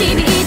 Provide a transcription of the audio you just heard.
she